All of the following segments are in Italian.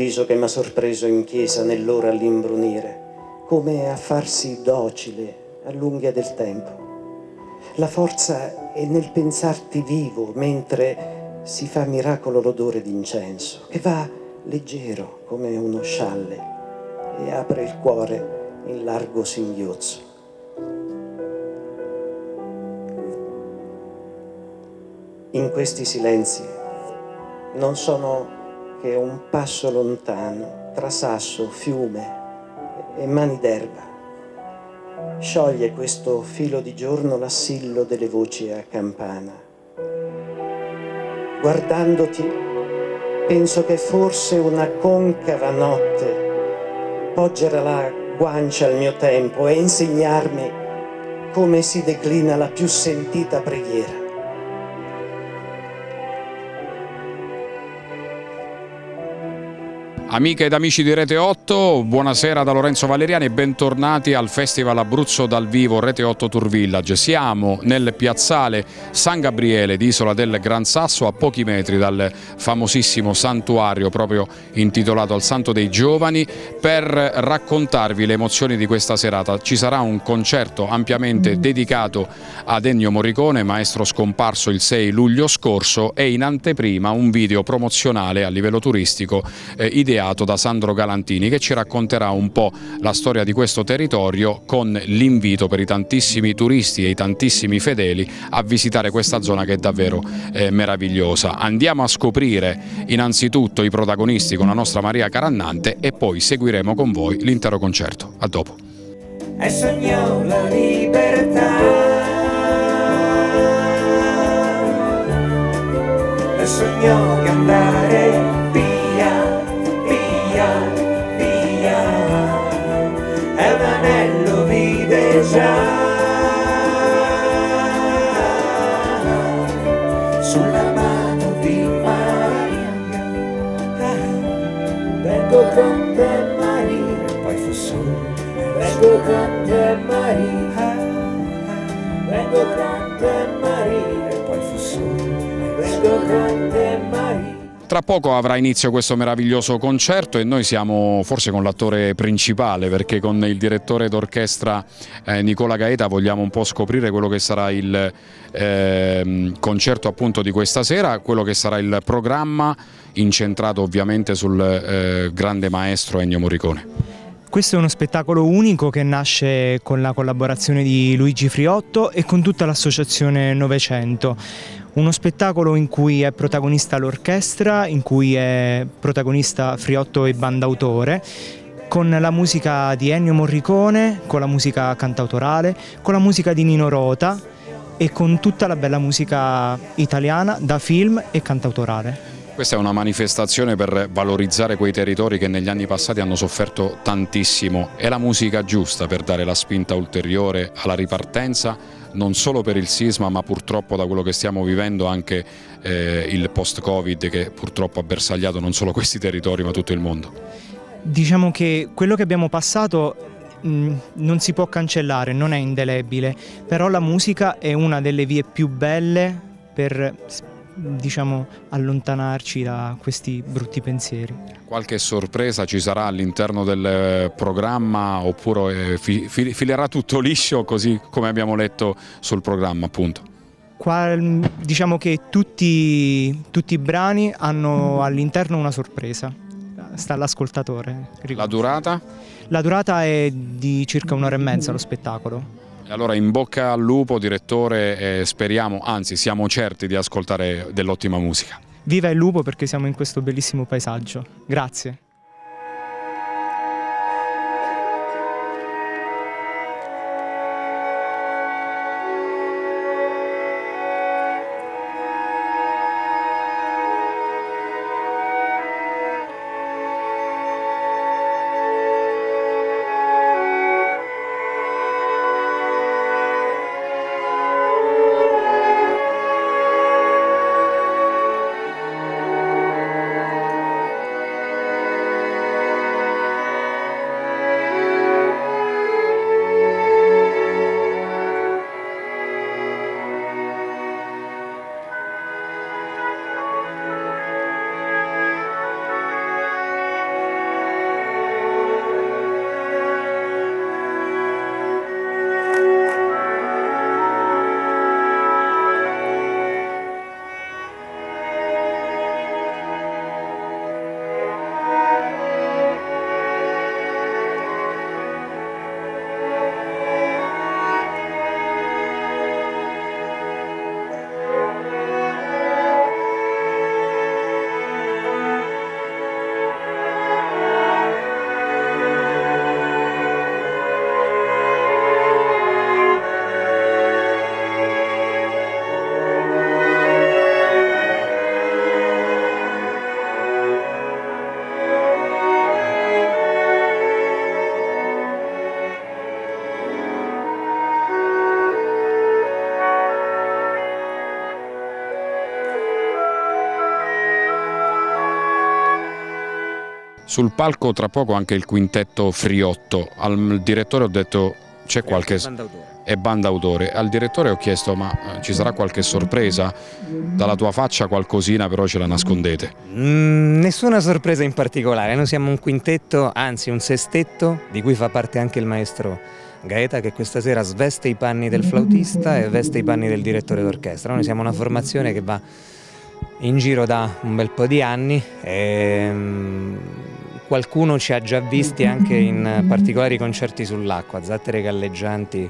Viso che m'ha sorpreso in chiesa nell'ora all'imbrunire, come a farsi docile all'unghia del tempo. La forza è nel pensarti vivo mentre si fa miracolo l'odore d'incenso, che va leggero come uno scialle e apre il cuore in largo singhiozzo. In questi silenzi non sono che un passo lontano tra sasso, fiume e mani d'erba. Scioglie questo filo di giorno l'assillo delle voci a campana. Guardandoti penso che forse una concava notte poggerà la guancia al mio tempo e insegnarmi come si declina la più sentita preghiera. Amiche ed amici di Rete 8, buonasera da Lorenzo Valeriani e bentornati al Festival Abruzzo dal vivo Rete 8 Tour Village. Siamo nel piazzale San Gabriele di Isola del Gran Sasso a pochi metri dal famosissimo santuario proprio intitolato al Santo dei Giovani per raccontarvi le emozioni di questa serata. Ci sarà un concerto ampiamente dedicato ad Ennio Morricone, maestro scomparso il 6 luglio scorso e in anteprima un video promozionale a livello turistico eh, ideato ideato da Sandro Galantini che ci racconterà un po' la storia di questo territorio con l'invito per i tantissimi turisti e i tantissimi fedeli a visitare questa zona che è davvero eh, meravigliosa. Andiamo a scoprire innanzitutto i protagonisti con la nostra Maria Carannante e poi seguiremo con voi l'intero concerto. A dopo. E sognò la libertà. E sognò con te Maria. Poi fu solo vengo con te Maria. Vengo con te Maria. Poi fu solo vengo con te tra poco avrà inizio questo meraviglioso concerto e noi siamo forse con l'attore principale perché con il direttore d'orchestra eh, Nicola Gaeta vogliamo un po' scoprire quello che sarà il eh, concerto appunto di questa sera, quello che sarà il programma incentrato ovviamente sul eh, grande maestro Ennio Morricone. Questo è uno spettacolo unico che nasce con la collaborazione di Luigi Friotto e con tutta l'associazione Novecento. Uno spettacolo in cui è protagonista l'orchestra, in cui è protagonista Friotto e bandautore, con la musica di Ennio Morricone, con la musica cantautorale, con la musica di Nino Rota e con tutta la bella musica italiana da film e cantautorale. Questa è una manifestazione per valorizzare quei territori che negli anni passati hanno sofferto tantissimo. È la musica giusta per dare la spinta ulteriore alla ripartenza non solo per il sisma ma purtroppo da quello che stiamo vivendo anche eh, il post-Covid che purtroppo ha bersagliato non solo questi territori ma tutto il mondo. Diciamo che quello che abbiamo passato non si può cancellare, non è indelebile, però la musica è una delle vie più belle per diciamo, allontanarci da questi brutti pensieri. Qualche sorpresa ci sarà all'interno del eh, programma oppure eh, filerà tutto liscio così come abbiamo letto sul programma appunto? Qua, diciamo che tutti, tutti i brani hanno all'interno una sorpresa, sta all'ascoltatore. La durata? La durata è di circa un'ora e mezza lo spettacolo. Allora in bocca al lupo, direttore, e speriamo, anzi siamo certi di ascoltare dell'ottima musica. Viva il lupo perché siamo in questo bellissimo paesaggio. Grazie. Sul palco tra poco anche il quintetto Friotto. Al direttore ho detto c'è qualche è banda autore. Al direttore ho chiesto ma eh, ci sarà qualche sorpresa? Dalla tua faccia qualcosina però ce la nascondete. Mm, nessuna sorpresa in particolare, noi siamo un quintetto, anzi un sestetto di cui fa parte anche il maestro Gaeta che questa sera sveste i panni del flautista e veste i panni del direttore d'orchestra. Noi siamo una formazione che va in giro da un bel po' di anni e mm, qualcuno ci ha già visti anche in particolari concerti sull'acqua, zattere galleggianti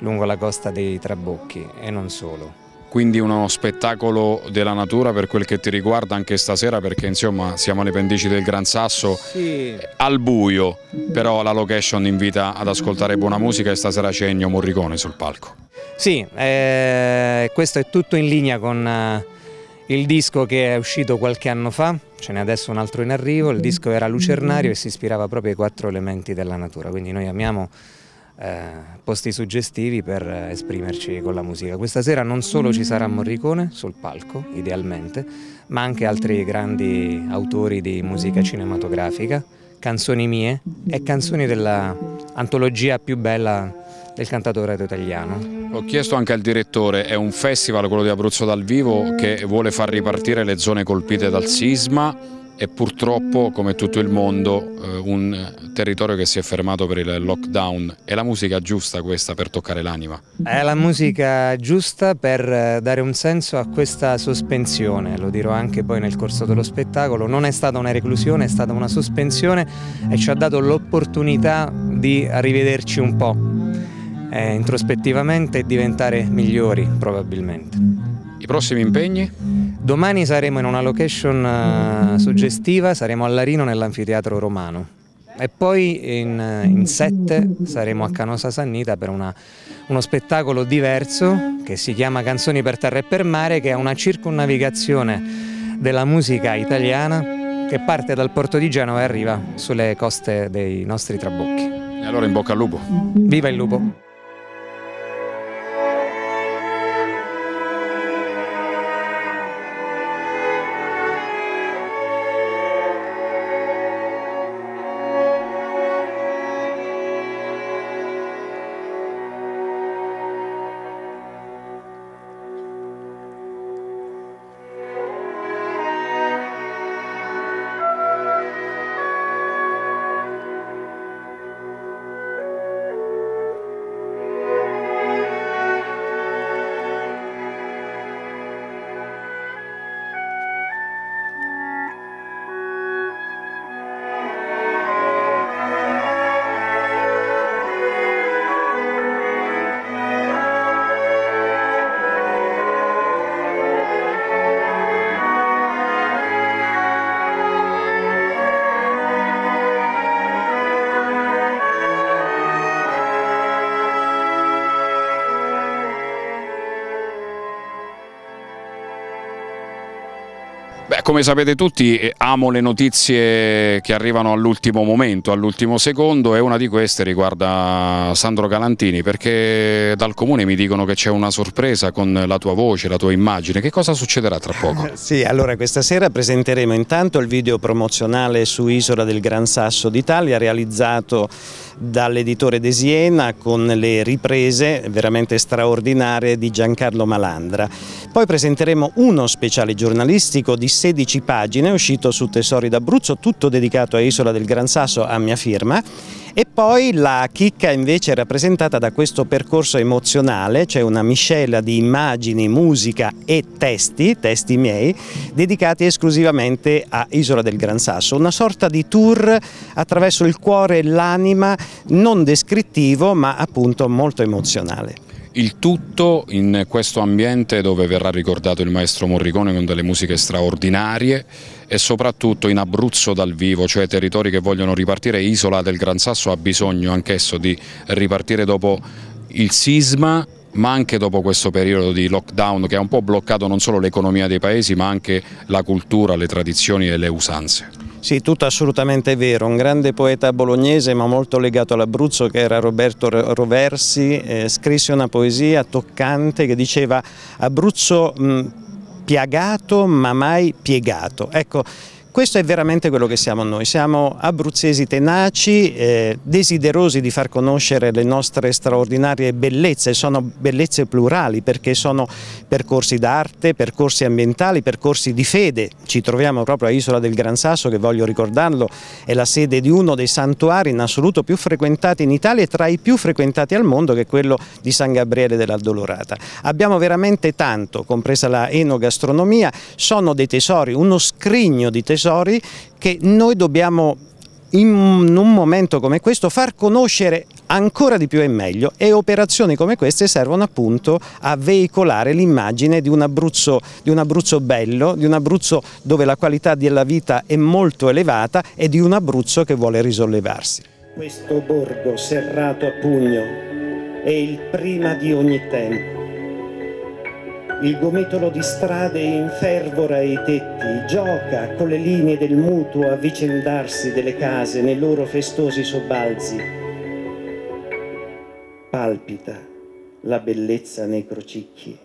lungo la costa dei Trabocchi e non solo. Quindi uno spettacolo della natura per quel che ti riguarda anche stasera perché insomma siamo alle pendici del Gran Sasso sì. al buio, però la location invita ad ascoltare buona musica e stasera c'è Ennio Morricone sul palco. Sì, eh, questo è tutto in linea con eh, il disco che è uscito qualche anno fa, ce n'è adesso un altro in arrivo, il disco era Lucernario e si ispirava proprio ai quattro elementi della natura, quindi noi amiamo eh, posti suggestivi per esprimerci con la musica. Questa sera non solo ci sarà Morricone sul palco, idealmente, ma anche altri grandi autori di musica cinematografica, canzoni mie e canzoni dell'antologia più bella del cantatore italiano. Ho chiesto anche al direttore, è un festival quello di Abruzzo dal vivo che vuole far ripartire le zone colpite dal sisma e purtroppo, come tutto il mondo, eh, un territorio che si è fermato per il lockdown. È la musica giusta questa per toccare l'anima? È la musica giusta per eh, dare un senso a questa sospensione, lo dirò anche poi nel corso dello spettacolo. Non è stata una reclusione, è stata una sospensione e ci ha dato l'opportunità di rivederci un po' eh, introspettivamente e diventare migliori probabilmente. I prossimi impegni? Domani saremo in una location uh, suggestiva, saremo a Larino nell'anfiteatro romano e poi in, in sette saremo a Canosa Sannita per una, uno spettacolo diverso che si chiama Canzoni per terra e per mare che è una circonnavigazione della musica italiana che parte dal porto di Genova e arriva sulle coste dei nostri trabocchi. E allora in bocca al lupo. Viva il lupo! Come sapete tutti eh, amo le notizie che arrivano all'ultimo momento, all'ultimo secondo e una di queste riguarda Sandro Galantini perché dal comune mi dicono che c'è una sorpresa con la tua voce, la tua immagine, che cosa succederà tra poco? sì, allora questa sera presenteremo intanto il video promozionale su Isola del Gran Sasso d'Italia realizzato dall'editore De Siena con le riprese veramente straordinarie di Giancarlo Malandra. Poi presenteremo uno speciale giornalistico di 16 pagine uscito su Tesori d'Abruzzo, tutto dedicato a Isola del Gran Sasso a mia firma e poi la chicca invece è rappresentata da questo percorso emozionale, cioè una miscela di immagini, musica e testi, testi miei, dedicati esclusivamente a Isola del Gran Sasso, una sorta di tour attraverso il cuore e l'anima, non descrittivo ma appunto molto emozionale. Il tutto in questo ambiente dove verrà ricordato il maestro Morricone con delle musiche straordinarie e soprattutto in Abruzzo dal vivo, cioè territori che vogliono ripartire. Isola del Gran Sasso ha bisogno anch'esso di ripartire dopo il sisma ma anche dopo questo periodo di lockdown che ha un po' bloccato non solo l'economia dei paesi ma anche la cultura, le tradizioni e le usanze. Sì, tutto assolutamente vero, un grande poeta bolognese ma molto legato all'Abruzzo che era Roberto Roversi, eh, scrisse una poesia toccante che diceva Abruzzo mh, piagato ma mai piegato. Ecco, questo è veramente quello che siamo noi, siamo abruzzesi tenaci, eh, desiderosi di far conoscere le nostre straordinarie bellezze, sono bellezze plurali perché sono percorsi d'arte, percorsi ambientali, percorsi di fede. Ci troviamo proprio a Isola del Gran Sasso che voglio ricordarlo, è la sede di uno dei santuari in assoluto più frequentati in Italia e tra i più frequentati al mondo che è quello di San Gabriele dell'Addolorata. Abbiamo veramente tanto, compresa la enogastronomia, sono dei tesori, uno scrigno di tesori tesori che noi dobbiamo in un momento come questo far conoscere ancora di più e meglio e operazioni come queste servono appunto a veicolare l'immagine di di un Abruzzo bello, di un Abruzzo dove la qualità della vita è molto elevata e di un Abruzzo che vuole risollevarsi. Questo borgo serrato a pugno è il prima di ogni tempo il gomitolo di strade infervora i tetti, gioca con le linee del mutuo avvicendarsi delle case nei loro festosi sobbalzi. Palpita la bellezza nei crocicchi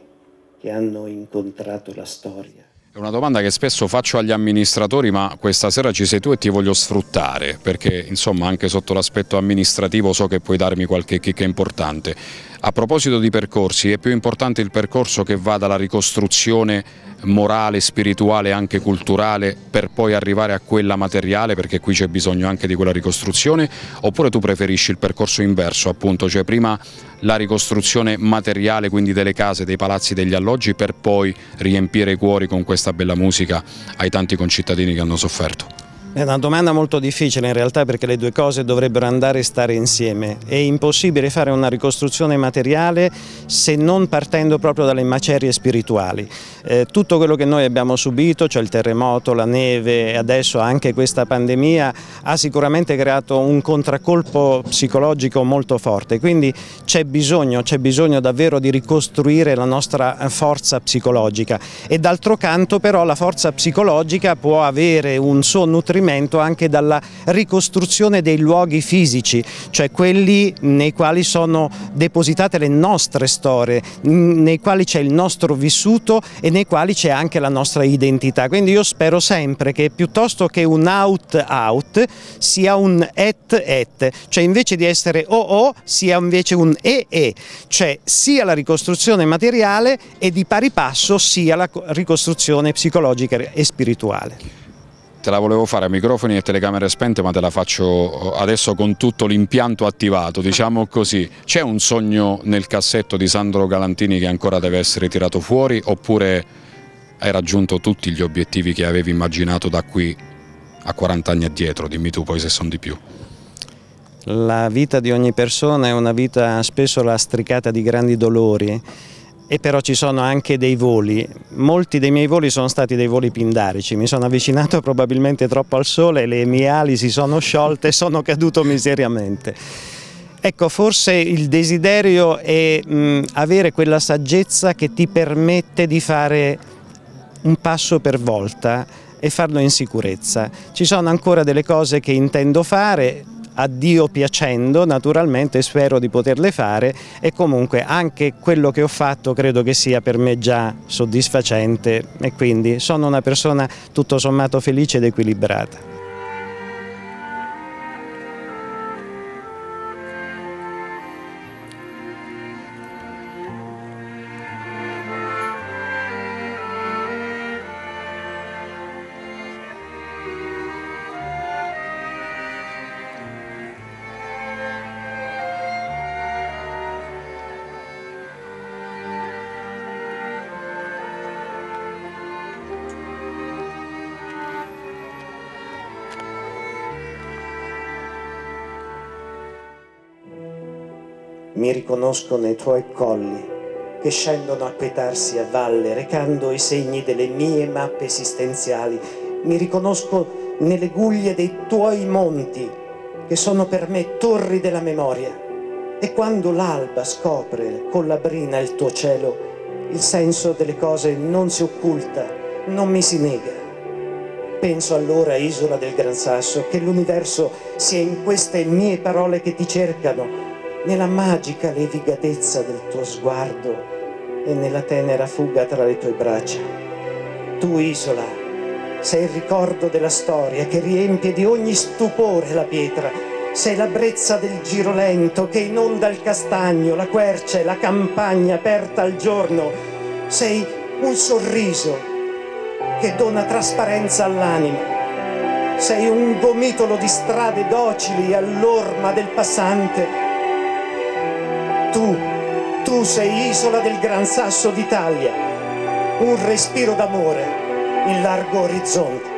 che hanno incontrato la storia. È una domanda che spesso faccio agli amministratori, ma questa sera ci sei tu e ti voglio sfruttare, perché insomma anche sotto l'aspetto amministrativo so che puoi darmi qualche chicca importante. A proposito di percorsi, è più importante il percorso che va dalla ricostruzione morale, spirituale e anche culturale per poi arrivare a quella materiale, perché qui c'è bisogno anche di quella ricostruzione, oppure tu preferisci il percorso inverso, appunto, cioè prima la ricostruzione materiale, quindi delle case, dei palazzi, degli alloggi, per poi riempire i cuori con questa bella musica ai tanti concittadini che hanno sofferto? È una domanda molto difficile in realtà perché le due cose dovrebbero andare e stare insieme. È impossibile fare una ricostruzione materiale se non partendo proprio dalle macerie spirituali. Eh, tutto quello che noi abbiamo subito, cioè il terremoto, la neve e adesso anche questa pandemia, ha sicuramente creato un contraccolpo psicologico molto forte. Quindi c'è bisogno, bisogno davvero di ricostruire la nostra forza psicologica e d'altro canto però la forza psicologica può avere un suo nutrimento riferimento anche dalla ricostruzione dei luoghi fisici, cioè quelli nei quali sono depositate le nostre storie, nei quali c'è il nostro vissuto e nei quali c'è anche la nostra identità. Quindi io spero sempre che piuttosto che un out out sia un et et, cioè invece di essere o o sia invece un e e, cioè sia la ricostruzione materiale e di pari passo sia la ricostruzione psicologica e spirituale te la volevo fare a microfoni e telecamere spente ma te la faccio adesso con tutto l'impianto attivato, diciamo così. C'è un sogno nel cassetto di Sandro Galantini che ancora deve essere tirato fuori oppure hai raggiunto tutti gli obiettivi che avevi immaginato da qui a 40 anni addietro? Dimmi tu poi se sono di più. La vita di ogni persona è una vita spesso lastricata di grandi dolori e però ci sono anche dei voli. Molti dei miei voli sono stati dei voli pindarici, mi sono avvicinato probabilmente troppo al sole, le mie ali si sono sciolte e sono caduto miseriamente. Ecco, forse il desiderio è mh, avere quella saggezza che ti permette di fare un passo per volta e farlo in sicurezza. Ci sono ancora delle cose che intendo fare, a Dio piacendo naturalmente spero di poterle fare e comunque anche quello che ho fatto credo che sia per me già soddisfacente e quindi sono una persona tutto sommato felice ed equilibrata. Mi riconosco nei tuoi colli che scendono a quietarsi a valle, recando i segni delle mie mappe esistenziali. Mi riconosco nelle guglie dei tuoi monti, che sono per me torri della memoria. E quando l'alba scopre con la brina il tuo cielo, il senso delle cose non si occulta, non mi si nega. Penso allora, isola del Gran Sasso, che l'universo sia in queste mie parole che ti cercano, nella magica levigatezza del tuo sguardo e nella tenera fuga tra le tue braccia. Tu, isola, sei il ricordo della storia che riempie di ogni stupore la pietra, sei la brezza del giro lento che inonda il castagno, la quercia e la campagna aperta al giorno, sei un sorriso che dona trasparenza all'anima, sei un gomitolo di strade docili all'orma del passante. Tu, tu sei isola del Gran Sasso d'Italia, un respiro d'amore in largo orizzonte.